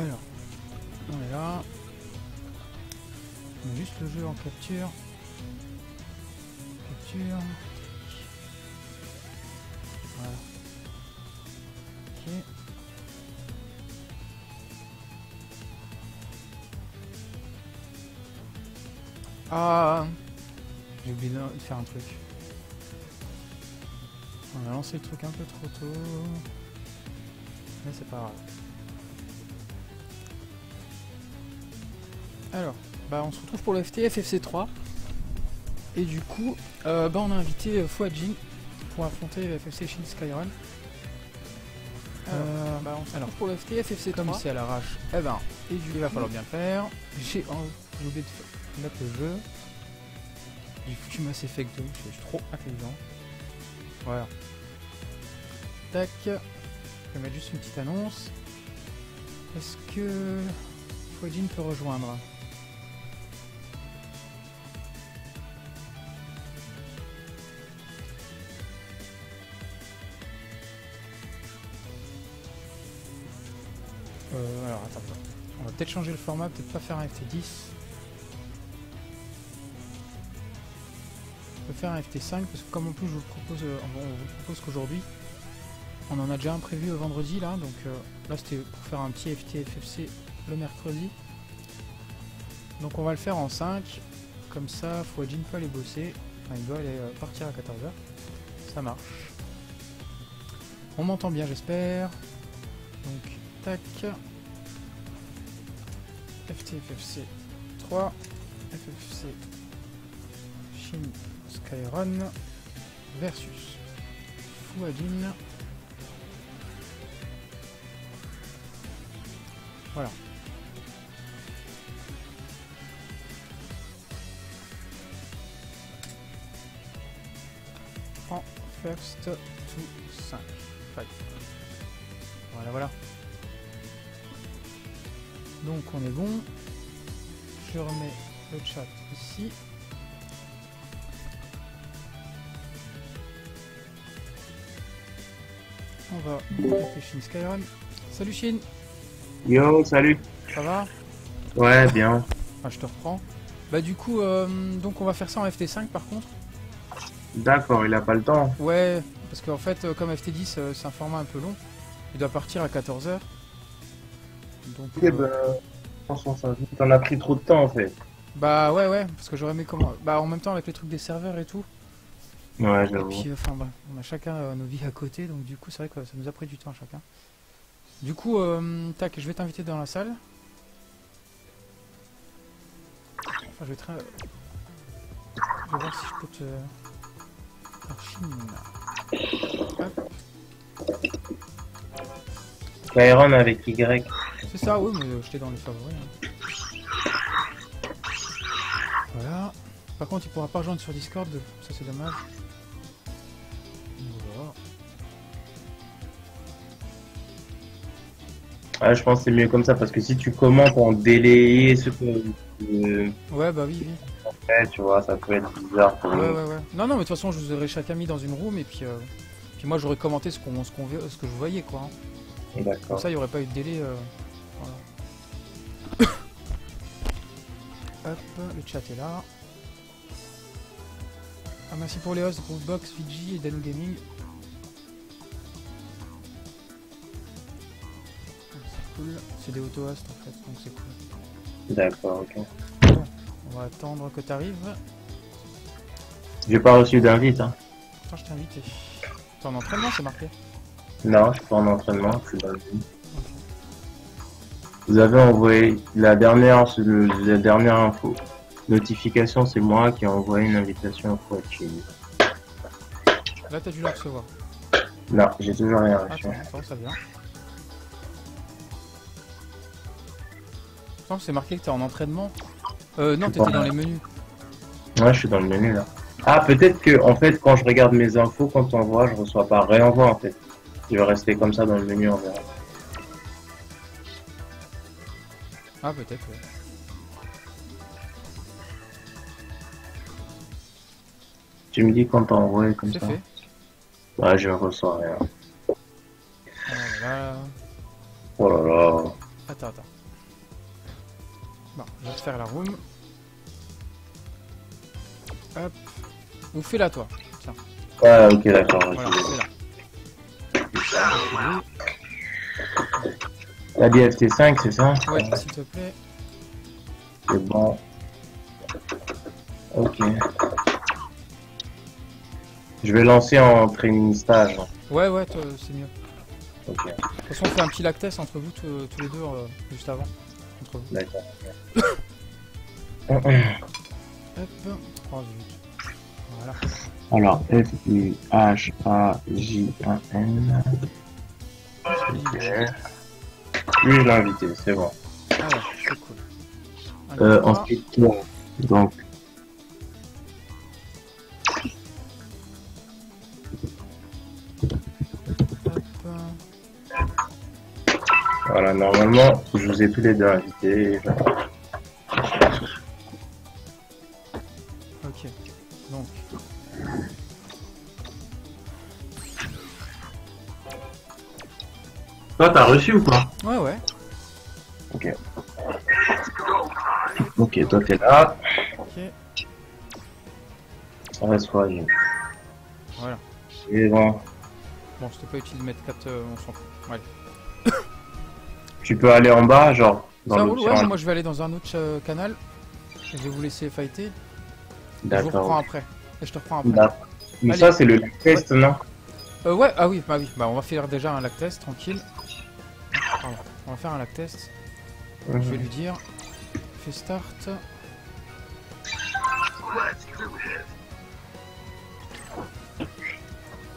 Alors, on est là. On met juste le jeu en capture. Capture. Voilà. Ok. Ah J'ai oublié de faire un truc. On a lancé le truc un peu trop tôt. Mais c'est pas grave. Alors, bah on se retrouve pour le FTF FC3. Et du coup, euh, bah on a invité euh, Fouadjin pour affronter le FFC Shin Skyrun. Euh, bah on se retrouve pour le FTF FC3. Comme c'est à l'arrache, eh ben, et du il va falloir bien faire. J'ai oublié de mettre le jeu. J'ai foutu Mass Effect 2, je suis trop intelligent. Voilà. Tac. Je vais mettre juste une petite annonce. Est-ce que Fouadjin peut rejoindre? Euh, alors attends, on va peut-être changer le format, peut-être pas faire un FT10. On peut faire un FT5 parce que comme en plus je vous propose, euh, on vous propose qu'aujourd'hui on en a déjà un prévu vendredi là, donc euh, là c'était pour faire un petit FT FFC le mercredi. Donc on va le faire en 5, comme ça Fouadjin peut aller bosser, il doit aller euh, partir à 14h, ça marche. On m'entend bien j'espère, donc tac, FTFFC 3, FFC Shin Skyrun versus Fouadjin. Voilà. En first to 5. Fight. Voilà, voilà. Donc on est bon. Je remets le chat ici. On va appeler Shin Skyrun. Salut Shin, Yo, salut. ça va? Ouais, bien. Ah, je te reprends. Bah du coup, euh, donc on va faire ça en FT5 par contre. D'accord, il a pas le temps. Ouais, parce qu'en fait, euh, comme FT10, euh, c'est un format un peu long. Il doit partir à 14h. Donc, Ok, euh, bah, franchement, ça t'en as pris trop de temps en fait. bah ouais, ouais, parce que j'aurais aimé comment. Bah en même temps avec les trucs des serveurs et tout. Ouais, Et j'avoue. puis, euh, enfin, bah, on a chacun euh, nos vies à côté, donc du coup, c'est vrai que ça nous a pris du temps chacun. Du coup, euh, tac, je vais t'inviter dans la salle. Enfin, je vais te. Je vais voir si je peux te. Alors, Chine. Hop. Avec Y. C'est ça, oui, mais euh, j'étais dans les favoris. hein. Voilà. Par contre, il pourra pas rejoindre sur Discord, ça c'est dommage. Voilà. Ouais, je pense que c'est mieux comme ça parce que si tu commentes en délayé ce que euh, Ouais, bah oui, oui. fait, tu vois, ça peut être bizarre pour Ouais, ouais, ouais. Non, non, mais de toute façon, je vous aurais chacun mis dans une room et puis, euh, puis moi j'aurais commenté ce, qu'on, ce, qu'on, ce que je voyais, quoi. hein. Comme D'accord. ça, il n'y aurait pas eu de délai. euh, Hop, le chat est là. Ah, merci pour les hosts, Groovebox, Fiji et Dano Gaming. C'est cool. C'est des auto-hosts en fait, donc c'est cool. D'accord, ok. On va attendre que tu arrives. J'ai pas reçu d'invite, hein. Attends, je t'ai invité. T'es en entraînement, c'est marqué. Non, je suis pas en entraînement, je suis dans le. Vous avez envoyé la dernière, la dernière info. Notification, c'est moi qui ai envoyé une invitation à Fouadjin. Là, t'as dû la recevoir. Non, j'ai toujours rien reçu. Attends, attends, ça vient. Attends, c'est marqué que t'es en entraînement. Euh, non, Je t'étais dans les menus. Ouais, je suis dans le menu là. Ah, peut-être que, en fait, quand je regarde mes infos, quand on voit, je reçois pas réenvoi en fait. Je vais rester comme ça dans le menu, on verra. Ah, peut-être, ouais. Tu me dis quand t'envoies comme ça. fait. Ouais, je reçois rien. Voilà. Oh là là. Attends, attends. Bon, je vais te faire la room. Hop. Ou fais-la toi. Ouais, ok, d'accord. Voilà, fais-la. T'as dit FT5, c'est ça Ouais, s'il te plaît. C'est bon. Ok. Je vais lancer en training stage. Ouais, ouais, c'est mieux. Ok, De toute façon, on fait un petit lag test entre vous tous, tous les deux euh, juste avant. Entre vous. d'accord. Hop. Oh, zut. Voilà. Alors, F-U-H-A-J-A-N. Lui, je l'ai invité, c'est bon. Alors, c'est cool. Euh, ensuite, toi. Donc, voilà, normalement, je vous ai tous les deux invités. Ok. Donc, Toi, t'as reçu ou pas? Ouais, ouais. Ok, toi, t'es là. Ok. Ça reste soigné. Voilà. C'est bon. Bon, c'était pas utile de mettre 4, on s'en fout. Allez. Tu peux aller en bas, genre, dans Ça roule, l'option. ouais, moi je vais aller dans un autre euh, canal. Je vais vous laisser fighter. Et je vous reprends D'accord. après. Et je te reprends après. D'accord. Mais Allez. ça, c'est le test, non Euh, ouais, ah oui, bah oui. Bah on va faire déjà un lag test, tranquille. Pardon. On va faire un lag test. Je vais lui dire. Fais start.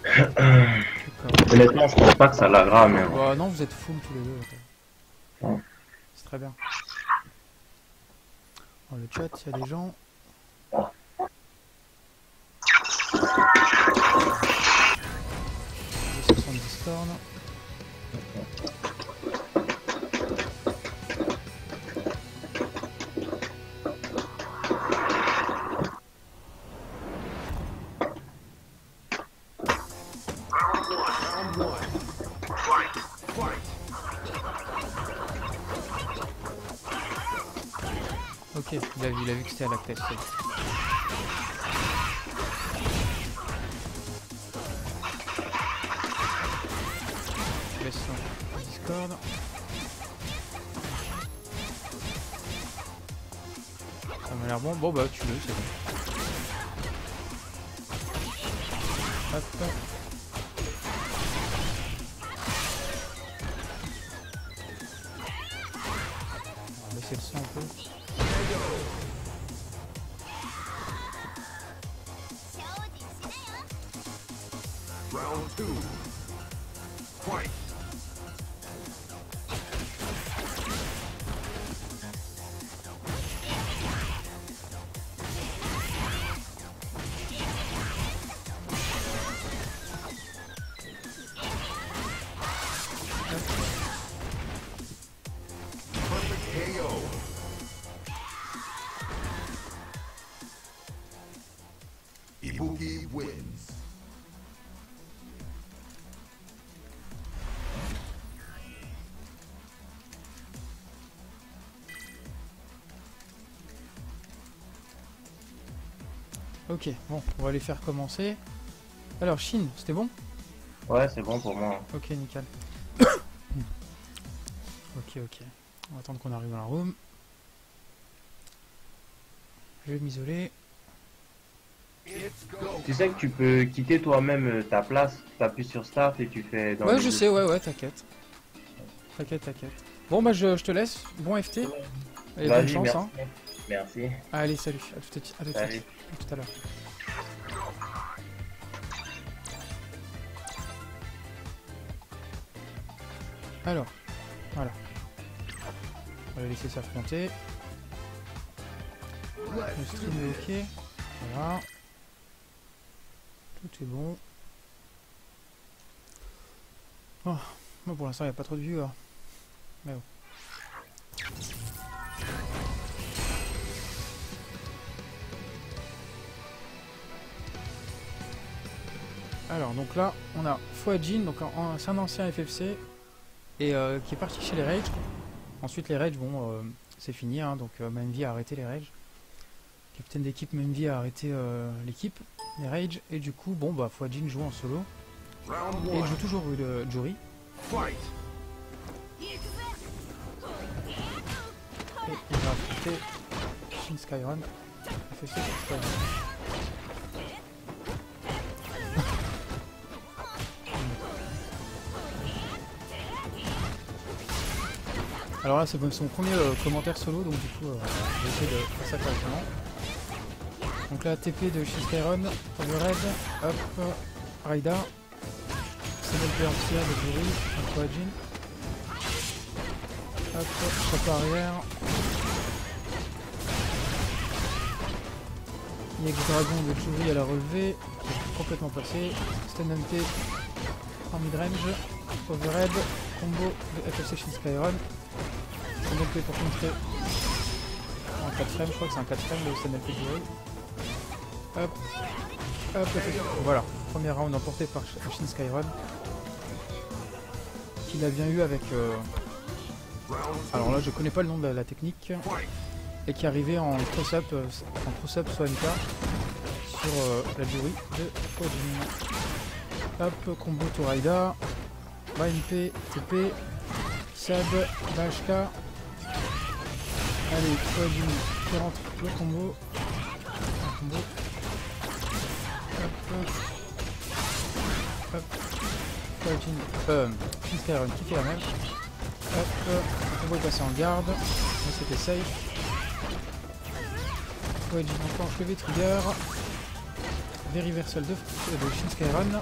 Honnêtement, je pense pas que ça l'agra, mais. Bah non, vous êtes full tous les deux. Ouais. C'est très bien. Dans le chat, il y a des gens. Discord. A vu, que c'était à la test. Discord. Ça m'a l'air bon. Bon bah tu le, c'est bon. Round two. Fight. Ok, bon, on va les faire commencer. Alors, Chine, c'était bon? Ouais, c'est bon pour moi. Ok, nickel. ok, ok. On va attendre qu'on arrive dans la room. Je vais m'isoler. Tu sais que tu peux quitter toi-même euh, ta place, t'appuies sur Start et tu fais dans Ouais, je sais, ouais, ouais, t'inquiète. T'inquiète, t'inquiète. Bon, bah, je, je te laisse. Bon FT. Et bonne chance, merci. hein. Merci. Allez, salut. À tout, de suite, tout. À l'heure. Alors, voilà. On va laisser s'affronter. Le stream est ok. Voilà. Tout est bon. Oh, moi pour l'instant il n'y a pas trop de viewers. Mais bon. Alors donc là on a Fouadjin, donc c'est un ancien FFC et euh, qui est parti chez les Rage Ensuite, les rages, bon, euh, c'est fini, hein, donc euh, Menvi a arrêté les rages. Capitaine d'équipe Menvi a arrêté euh, l'équipe, les rages, et du coup, bon, bah, Fouadjin joue en solo. Et il joue toujours le Jury. Et il va affronter. FFC Shin. Alors là, c'est son premier euh, commentaire solo, donc du coup, euh, je vais essayer de faire ça correctement. Donc là, TP de Shin Skyron, Overhead, hop, Raida, CMLP entière de Jury, Aquajin. Hop, choc arrière. Dragon de Jury à la relevée, complètement passé. Stun MP en midrange. Overhead, combo de FFC Shin MP pour contrer en 4 frames, je crois que c'est un 4 frames le MP Jury. Hop, hop. Voilà, premier round emporté par Sh- Shin Skyron. Qu'il a bien eu avec. euh, alors là, je connais pas le nom de la, technique. Et qui arrivait en cross-up, euh, en cross-up sur euh, la jury de Fojin. Hop, combo Toraida. Bas MP, TP, Sab, BHK. Allez, Fojin qui rentre le combo. Un combo. Hop. Hop. Fojin. Euh, Shin Skyron qui fait la même. Hop, le combo est passé en garde, mais c'était safe. Ouais, j'ai encore cheveux trigger. Veriversal de, de Shin.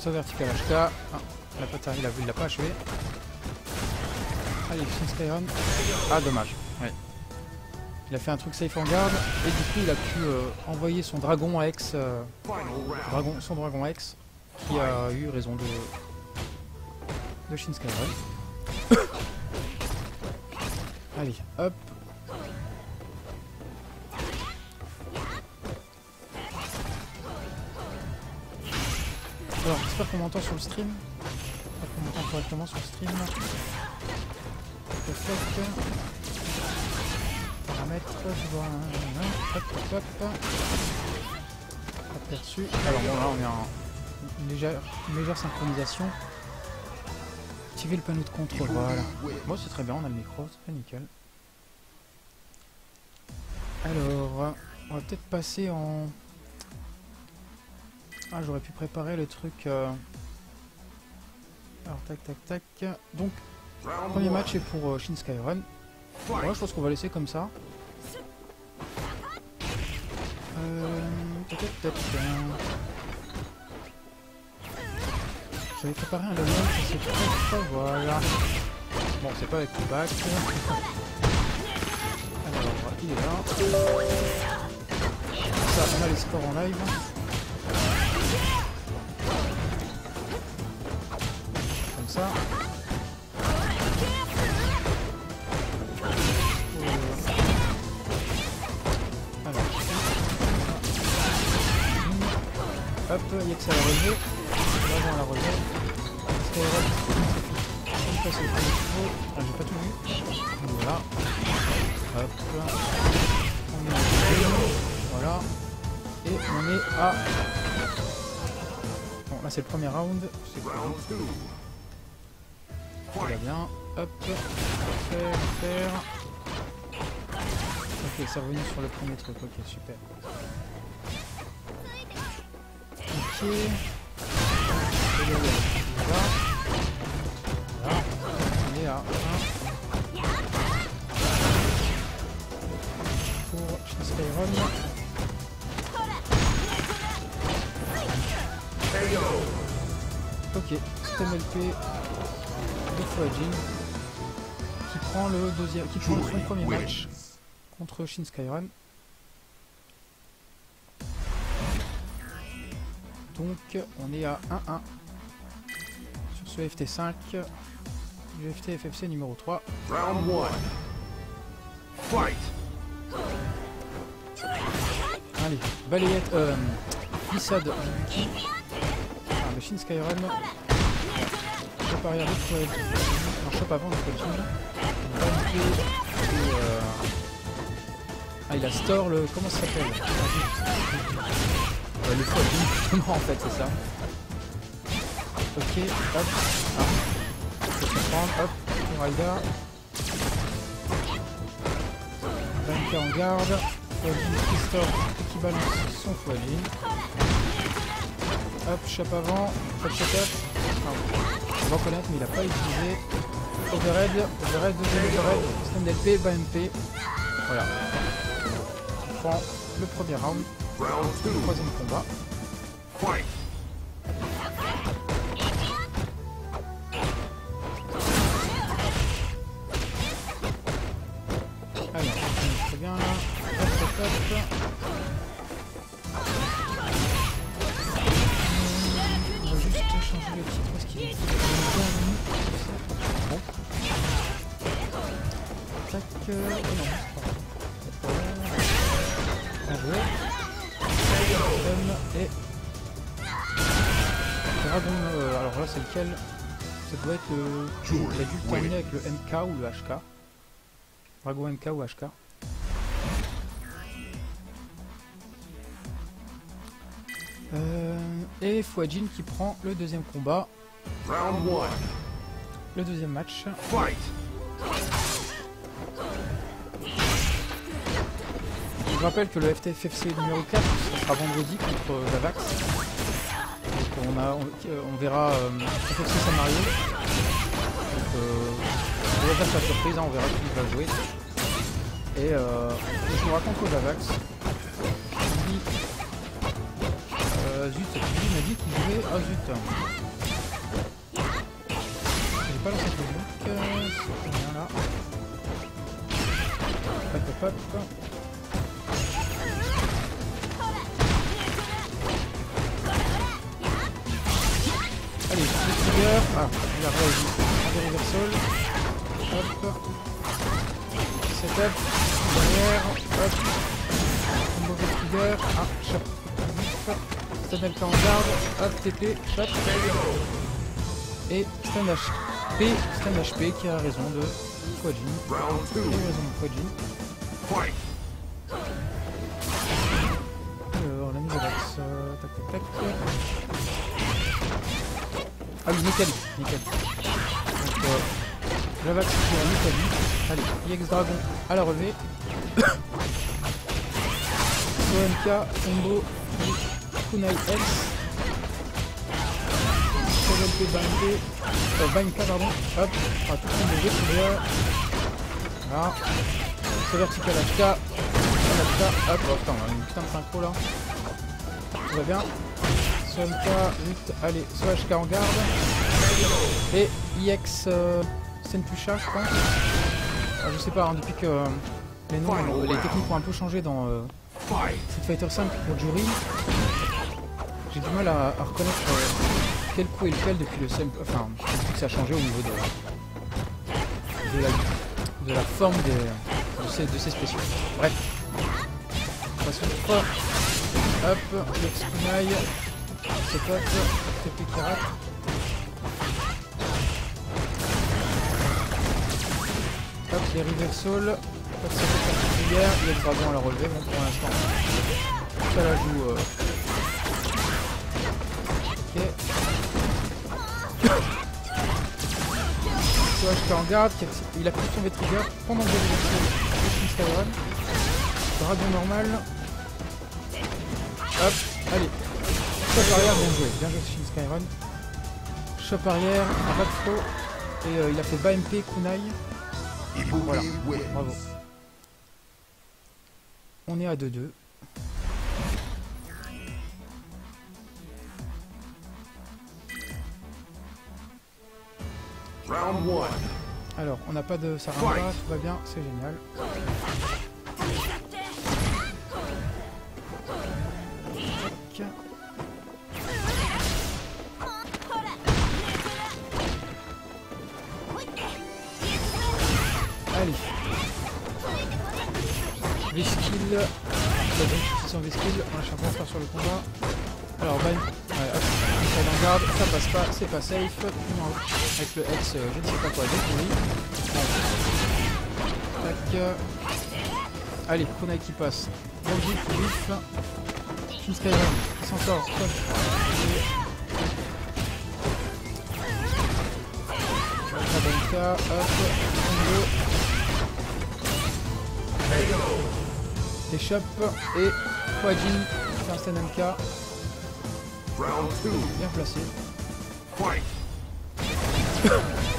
Saut vertical HK. Ah, il a pas il a- il l'a pas achevé. Allez, Shin Skyron. Ah, dommage. Ouais. Il a fait un truc safe en garde et du coup il a pu euh, envoyer son dragon X, euh, dragon, son dragon X, qui a eu raison de, de Shin Skyron. Allez, hop. Alors, j'espère qu'on m'entend sur le stream. Correctement sur stream. Paramètres, je vois un- Hop, hop, hop. Aperçu. Alors bon, là, on est en légère, légère synchronisation. Activer le panneau de contrôle, voilà. Moi c'est très bien, on a le micro, c'est pas nickel. Alors, on va peut-être passer en... Ah, j'aurais pu préparer le truc... euh, Alors, tac, tac, tac. Donc, premier match est pour euh, Shin. Fight. Ouais, je pense qu'on va laisser comme ça. Euh... J'avais préparé un level, fait, voilà. Bon, c'est pas avec le bac. Alors, il est là. Ça, on a les scores en live. Que ça à la relever. Là, on la relever. Comme ça, c'est premier niveau. Ah, j'ai pas tout vu. Voilà. Hop. On est deuxième. Voilà. Et on est à. Bon, là, c'est le premier round. C'est. Tout va bien. Hop. Faire, faire. Ok, c'est revenu sur le premier truc. Ok, super. Ok. Voilà. Voilà. On est à 1. Pour Shin Skyron. KO. Ok, système LP de Fouajin qui prend le deuxième, qui prend son premier match contre Shin Skyron. Donc on est à 1-1 sur ce FT5 du FT FFC numéro 3. Round one. Fight. Allez, balayette, euh, glissade de Shin Skyron Shop arrière. Non, shop avant. Bampe et... Euh... Ah, il a store le... Comment ça s'appelle? Euh, Le Fuadjin, justement, en fait, c'est ça. Ok, hop. Ah. Faut comprendre, hop. Rider. Bampe en garde. Store et qui balance son Fuadjin. Hop, shop avant, hop, shop up. On va mais il n'a pas utilisé. Overhead, overhead, deuxième overhead, stand LP, bas MP. Voilà. On prend le premier round, Round le two. troisième combat. Fight. MK ou HK. Euh, et Fuajin qui prend le deuxième combat, Round one. le deuxième match. Fight. Je rappelle que le FTFFC numéro 4 ce sera vendredi contre euh, Davax. Donc on, a, on, euh, on verra euh, FFC Samario. Donc euh, on va faire sa surprise, hein, on verra qui va jouer. Et euh, il jouera contre Davax. Qui, euh, zut, il m'a dit qu'il jouait. Ah zut. J'ai pas lancé le. Euh, c'est bien là. Hop hop hop. Allez, le trigger. Ah, il a réagi. Un reversal. Hop. Setup. Derrière. Hop. De trigger. Ah, chop. Hop. Stun LK en garde. Hop, TP. Chop. Et stun HP. Stun HP qui a raison de. Round Qui a raison de. Fight. Alors, la mise à l'axe. euh, tac, tac, tac. Ah oui, nickel, nickel. Donc, euh, Javax qui a nickel. Allez, IX Dragon à la relevée. OMK, combo, Kunai X. PVP Bank, euh, pardon. Hop, on va tout trigger. Voilà. Ce vertical HK. HK, hop, oh putain, on a une putain de synchro là. Tout va bien. Soit MK, vite, allez, soit HK en garde. Et IX euh, Senpusha, je pense. Ah, je sais pas, hein, depuis que euh, les ont- les techniques ont un peu changé dans euh. Street Fighter 5 pour Jury, j'ai du mal à, reconnaître euh, quel coup est lequel depuis le simple. Enfin, depuis que ça a changé au niveau de, la, de la forme de, ces, de ces spéciaux. Bref. Fois. Hop, le Tsukunai. C'est top. TP Karat. Hop, les reversal. Hop, ça fait particulière. Il y a le dragon à la relever. Bon, pour l'instant, ça la joue. euh, Ok. Soit j'étais en garde, il a pris son V-Trigger pendant que Shin Skyron. Dragon normal. Hop, allez. Shop arrière, bien joué, bien joué Shin Skyron. Shop arrière, un back throw. Et euh, il a fait bas MP, Kunai. Voilà, bravo. On est à 2-2. Round one. Alors, on n'a pas de Saramba, Fight. tout va bien, c'est génial. Sur le combat. Alors, bye. Ouais, hop. en garde, ça passe pas, c'est pas safe. Avec le X, euh, je ne sais pas quoi, j'ai. Tac. Allez, Kunai qui passe. Vif. Shin Skyrim, sort. Hop. Et c'est un stand MK, Round bien placé.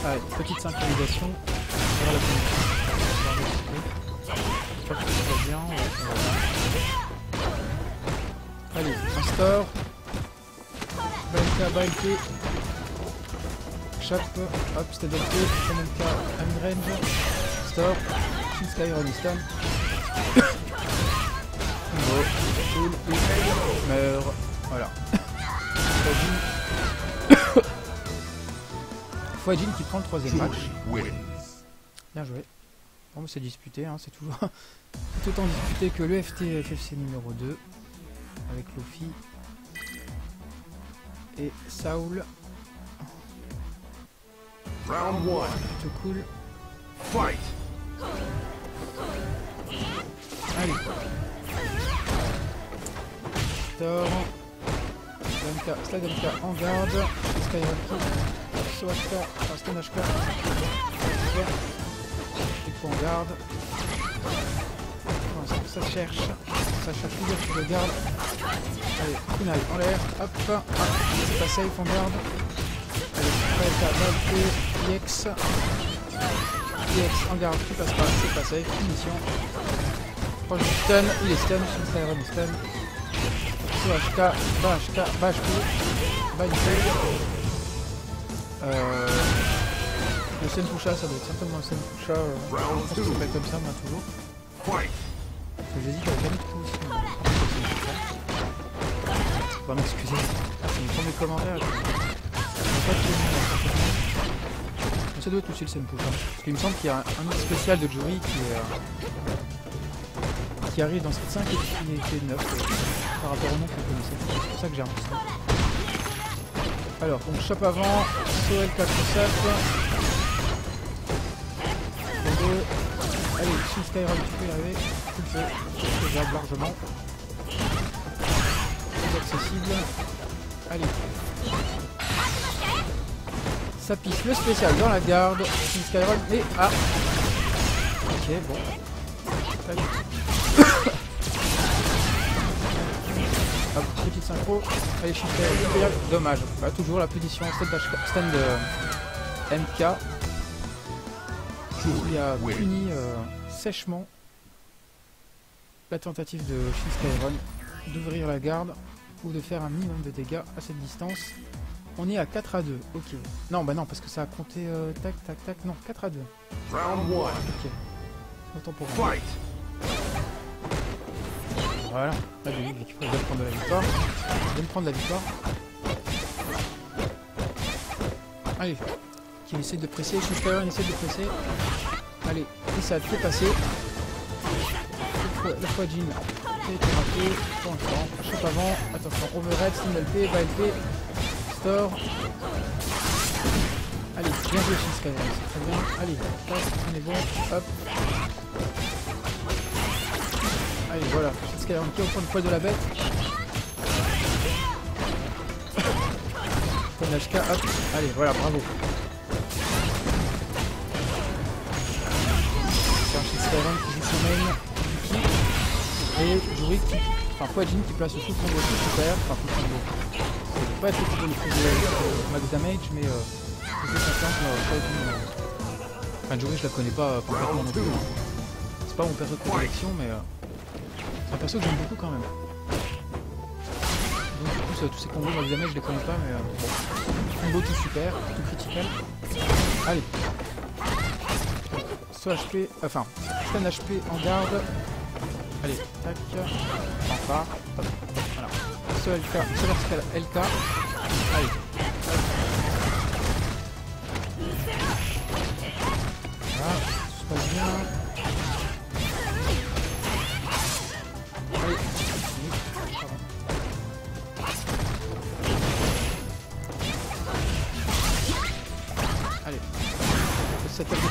Allez, petite synchronisation. J'espère que ça va bien. Allez, un store. Balka, Balke. Chape, hop, stade LP, MMK, range. Store. Shin Sky, Cool, et meurt. Voilà. Fouadjin. Qui prend le troisième match. Bien joué. Bon, mais c'est disputé, hein, c'est toujours tout autant disputé que le FT FFC numéro 2 avec Luffy et Saul. Round one. Plutôt cool. Fight. Allez. Slade MK en garde. Skyrock. Soaka. Enfin. Et quoi en garde. Ça cherche. Ça cherche toujours sur le garde. Allez, kunai en l'air. Hop. Ah, c'est pas safe en garde. Allez, Skyrock, Valkyrie, IX. IX en garde, tu passes pas, c'est pas safe. Finition. Proche du stun, il est stun, son Skyrim est stun. Sur HK, bas HK, bas HP, bas IP. Euh, le Senpusha, ça doit être certainement le Senpusha. Euh, je pense que c'est pas comme ça, moi, toujours. Parce que aussi. mais je pense que c'est le Senpusha. Faut pas m'excuser. C'est mes premiers commentaires. Ça doit être aussi le Senpusha. Parce qu'il me semble qu'il y a un, un autre spécial de Jury qui est. euh, qui arrive dans cette 5 et qui était 9 par rapport au nom qu'on connaissait. C'est pour ça que j'ai un. Alors, donc shop avant, Soel 4 sap. Combo. Allez, Shin Skyrim, tu peux y arriver. Tu fais. C'est faisable largement. Accessible. Allez. Ça pisse le spécial dans la garde. Skyrim et ah. Ok, bon. Tac. Hop, petite synchro. Allez, dommage. Bah, toujours la position stand, euh, MK qui a puni euh, sèchement la tentative de Shin Skyron d'ouvrir la garde ou de faire un minimum de dégâts à cette distance. On est à 4 à 2, ok. Non, bah non, parce que ça a compté euh, tac, tac, tac, non, 4 à 2. Round one. Ok. Autant pour. Fight. Voilà. Là, l'équipe vient de prendre la victoire. Vient de prendre la victoire. Allez. Qui essaie de presser. Skyron essaie de presser. Allez. Et ça a fait passer. La fois- Jean raté. Pour l'instant. Chope avant. Attention. Overhead. LP. Va LP. Store. Allez. Bien joué Shin Skyron. C'est très bien. Allez. Tac. On est bon. Hop. Voilà, Skyrim qui au point de poil de la bête. Ton HK, hop. Allez, voilà, bravo. C'est un Shin Skyrim qui joue son main. Et Juri qui. Enfin, Fouadjin qui place le full combo tout super. Enfin, full combo. Peut pas être le combo plus euh, max damage, mais euh, je fais confiance euh. Enfin, Juri, je la connais pas euh, parfaitement non plus. hein. C'est pas mon perso de prédilection, mais. euh, un perso que j'aime beaucoup quand même. Donc du coup, tous ces combos damage, je les connais pas, mais euh, bon. Combo tout super, tout critical. Allez. Soit HP, enfin, stun HP en garde. Allez, tac. Enfin, voilà. Soit LK, soit vertical LK. Allez.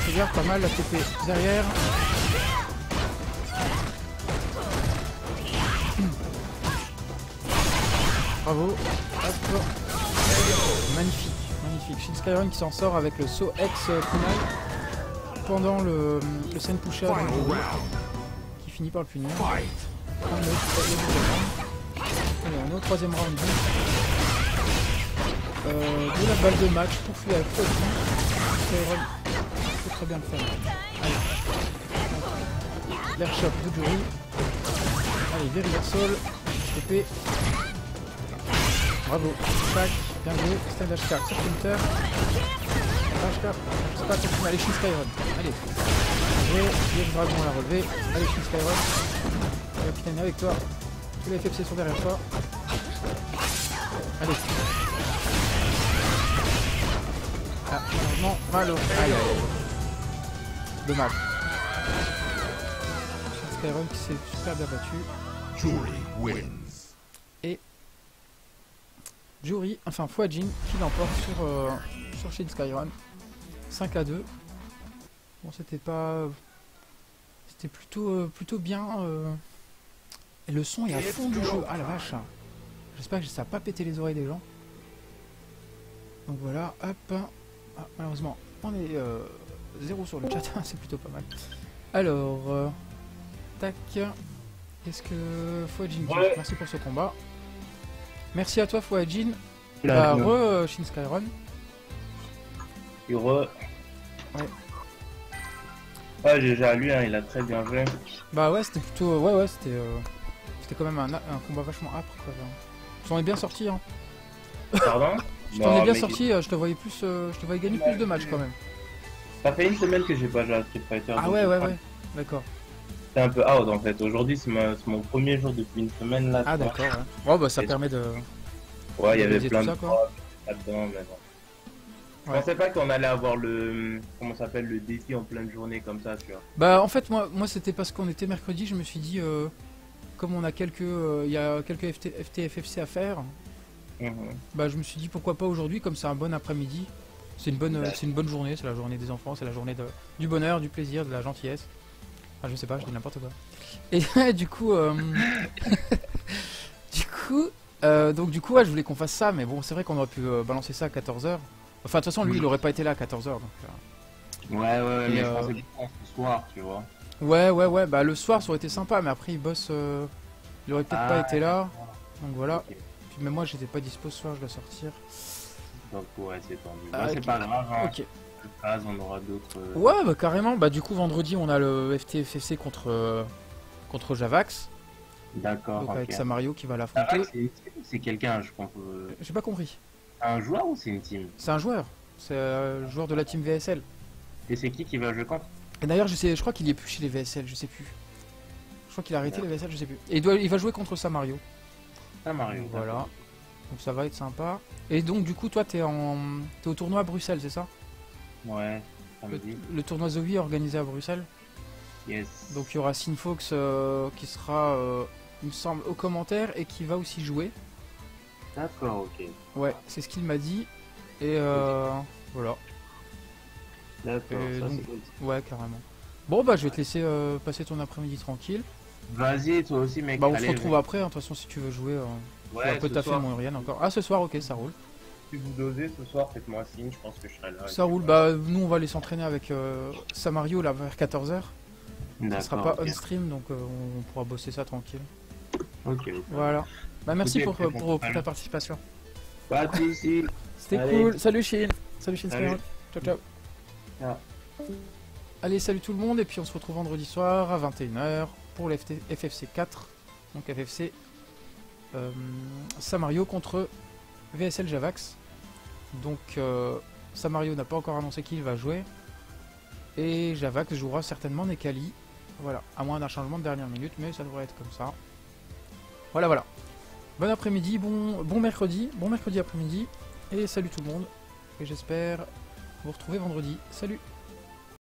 Trigger, pas mal, la TP derrière. Bravo. Hop. Magnifique, magnifique. Shin Skyron qui s'en sort avec le saut ex euh, kunai pendant le, le Sen Pusher round. qui finit par le punir. On est au troisième round. Euh, de la balle de match pour fuir très bien le faire. Allez. L'airshot de Jury. Allez, Veriversal. TP. Bravo. Tac. Bien joué. Stand HK. Sur counter. HK. C'est pas continue. Allez, Shin Skyron. Allez. Bien joué. Liège Dragon l'a relevé. Allez, Shin Skyron. Capitaine avec toi. Tous les FFC sont derrière toi. Allez. Ah, malheureusement, mal Dommage. Skyron qui s'est super bien battu. Jury wins. Jury, enfin Fuajin qui l'emporte sur, euh, sur Shin Skyron. 5 à 2. Bon, c'était pas. C'était plutôt, euh, plutôt bien. euh. Et le son est à fond du jeu. Ah la vache. J'espère que ça n'a pas pété les oreilles des gens. Donc voilà, hop. Ah, malheureusement, on est 0 sur le chat. C'est plutôt pas mal. Alors, euh, tac. Est-ce que Fuajin Ouais. Merci pour ce combat? Merci à toi Fuajin. Là, Bah, je re euh, Shin Skyron. re. Ouais. Ah, j'ai déjà lu, hein, il a très bien joué. Bah ouais, c'était plutôt. Ouais, ouais, c'était. euh, C'était quand même un, un combat vachement âpre. Quoi. Tu t'en es bien sorti, hein. Pardon? Tu t'en es bien sorti, euh, je te voyais plus. euh, Je te voyais gagner plus de matchs quand même. Ça fait une semaine que j'ai pas joué à Street Fighter. Ah ouais, je ouais, ouais. D'accord. C'est un peu out en fait. Aujourd'hui, c'est mon premier jour depuis une semaine là. Ah d'accord, ouais. Ouais, bah ça Et- permet de. Ouais, il y avait plein de quoi. là-dedans, mais bon. Je Ouais. pensais pas qu'on allait avoir le. Comment s'appelle Le défi en pleine journée comme ça, tu vois. Bah en fait, moi, moi c'était parce qu'on était mercredi, je me suis dit. euh, Comme on a quelques. euh, Il y a quelques FT, FTFFC à faire. Mhm. Bah je me suis dit pourquoi pas aujourd'hui, comme c'est un bon après-midi. C'est une bonne, c'est une bonne journée, c'est la journée des enfants, c'est la journée de, du bonheur, du plaisir, de la gentillesse. Ah je sais pas, je dis n'importe quoi. Et du coup, euh, du coup, euh, donc du coup, ouais, je voulais qu'on fasse ça, mais bon, c'est vrai qu'on aurait pu euh, balancer ça à 14h. Enfin de toute façon, lui, il aurait pas été là à 14h. Donc, euh, Ouais, ouais, ouais, mais je pensais ce soir, tu vois. Ouais, ouais, ouais, bah le soir ça aurait été sympa, mais après il bosse, euh, il aurait peut-être Ah, pas été là. Donc voilà. Ok. Puis même moi j'étais pas dispo ce soir, je dois sortir. Donc ouais, c'est tendu. Ah, ok. c'est pas grave, hein. Ok. Plus phase, on aura d'autres. euh, Ouais, bah carrément. Bah du coup vendredi on a le FTFC contre euh, contre Javax, D'accord. donc avec Samario qui va Ah, l'affronter. c'est- quelqu'un, je pense. euh, J'ai pas compris. Un joueur ou c'est une team? C'est un joueur. C'est euh, le joueur de la team VSL. Et c'est qui qui va jouer contre? D'ailleurs je sais, je crois qu'il est plus chez les VSL, je sais plus. Je crois qu'il a arrêté les VSL, je sais plus. Et il, doit, il va jouer contre Samario. Ah, Mario. Voilà. Donc ça va être sympa. Et donc du coup toi t'es en t'es au tournoi à Bruxelles, c'est ça? Ouais, le, le tournoi Zoe organisé à Bruxelles? Yes. Donc il y aura Sinfox euh, qui sera, euh, il me semble, au commentaire et qui va aussi jouer. D'accord, ok. Ouais, c'est ce qu'il m'a dit. Et euh, voilà, D'accord, donc- cool. ouais, carrément. Bon, bah je vais te laisser euh, passer ton après-midi tranquille. Vas-y, toi aussi, mec. Bah on se retrouve après, hein, de toute façon, si tu veux jouer. Euh, Ouais, vas peut ce taffer soir, mon Urian encore. Ah, ce soir, ok, ça roule. Si vous dosez ce soir, faites-moi signe, je pense que je serai là. Ça roule, bah nous on va aller s'entraîner avec euh, Samario là vers 14h. Ça sera pas D'accord, on stream donc euh, on pourra bosser ça tranquille. Ok. Voilà. Bah merci Ok, pour, ta participation. Pas de soucis. C'était cool. Salut Shin. Salut. Skyrock. Ciao ciao. Allez, salut tout le monde et puis on se retrouve vendredi soir à 21h pour le FT FFC 4. Donc FFC euh, Samario contre VSL Javax. Donc euh, Samario n'a pas encore annoncé qui il va jouer. Et Javax jouera certainement Nekali. Voilà, à moins d'un changement de dernière minute, mais ça devrait être comme ça. Voilà, voilà. Bon après-midi, bon, bon mercredi, bon mercredi après-midi. Et salut tout le monde. Et j'espère vous retrouver vendredi. Salut